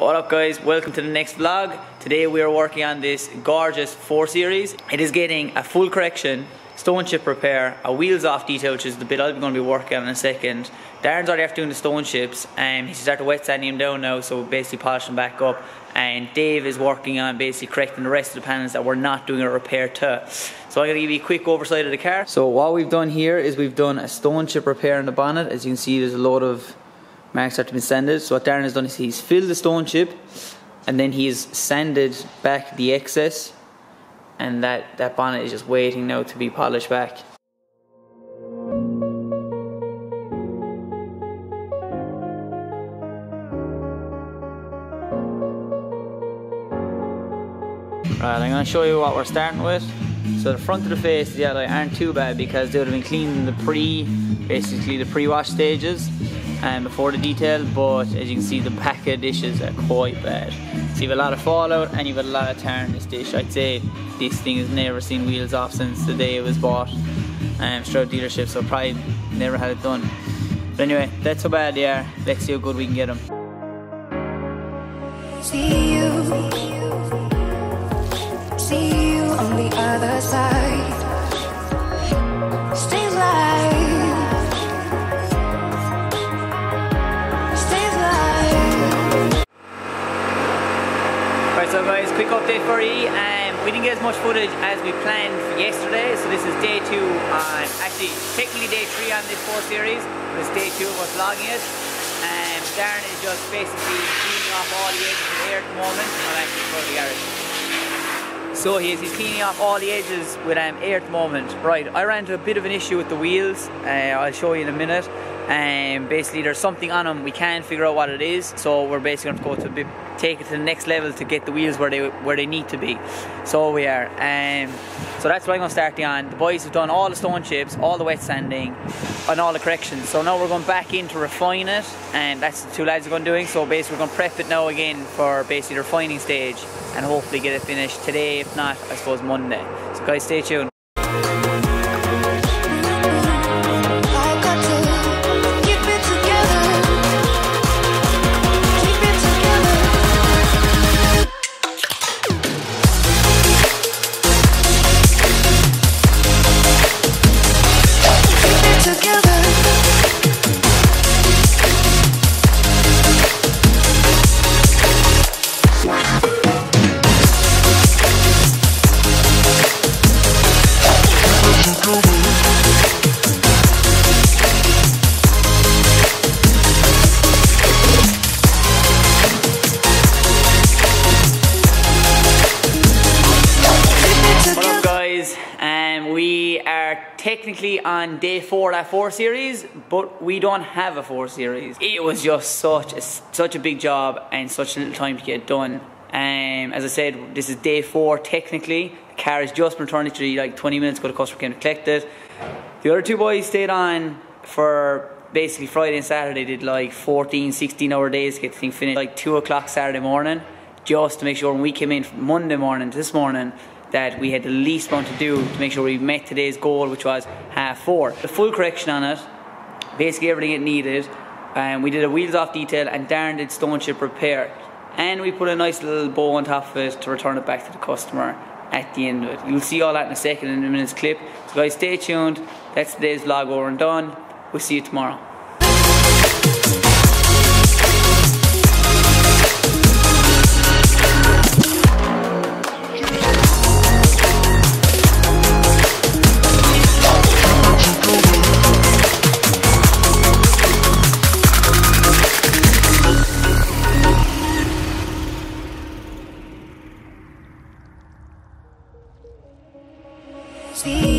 What up guys, welcome to the next vlog. Today we are working on this gorgeous 4 Series. It is getting a full correction, stone chip repair, a wheels off detail which is the bit I'm going to be working on in a second. Darren's already after doing the stone chips um, and he's started wet sanding them down now so basically polishing back up and Dave is working on basically correcting the rest of the panels that we're not doing a repair to. So I'm going to give you a quick oversight of the car. So what we've done here is we've done a stone chip repair in the bonnet. As you can see there's a load of marks have to be sanded. So what Darren has done is he's filled the stone chip and then he's sanded back the excess and that, that bonnet is just waiting now to be polished back. Right, I'm going to show you what we're starting with. So the front of the face, yeah, they aren't too bad because they would have been cleaned in the pre, basically the pre-wash stages and before the detail but as you can see the back of the dishes are quite bad. So you've a lot of fallout and you've a lot of tear in this dish. I'd say this thing has never seen wheels off since the day it was bought um, Stroud dealership so probably never had it done. But anyway that's how bad they are. Let's see how good we can get them see you. See you on the other side update for you. Um, we didn't get as much footage as we planned for yesterday, so this is day two on, actually technically day three on this 4 series, but it's day two of us vlogging it. Um, Darren is just basically cleaning off all the edges air at the moment. I'm actually for the garage. So he is, he's cleaning off all the edges with um, air at the moment. Right, I ran into a bit of an issue with the wheels, uh, I'll show you in a minute and um, basically there's something on them we can't figure out what it is so we're basically going to go to be, take it to the next level to get the wheels where they where they need to be. So we are um, so that's what I'm going to start the on the boys have done all the stone chips all the wet sanding and all the corrections. So now we're going back in to refine it and that's the two lads are going to doing. So basically we're going to prep it now again for basically the refining stage and hopefully get it finished today if not I suppose Monday. So guys stay tuned technically on day four of four series, but we don't have a four series. It was just such a, such a big job and such a little time to get done. Um, as I said, this is day four technically. Car is just returned literally like 20 minutes ago. The customer came to collect it. The other two boys stayed on for basically Friday and Saturday. Did like 14, 16 hour days to get the thing finished. Like 2 o'clock Saturday morning, just to make sure when we came in Monday morning, this morning, that we had the least amount to do to make sure we met today's goal, which was half four. The full correction on it, basically everything it needed. And we did a wheels off detail, and Darren did stone chip repair. And we put a nice little bow on top of it to return it back to the customer at the end of it. You'll see all that in a second in a minute's clip. So guys, stay tuned. That's today's vlog over and done. We'll see you tomorrow. See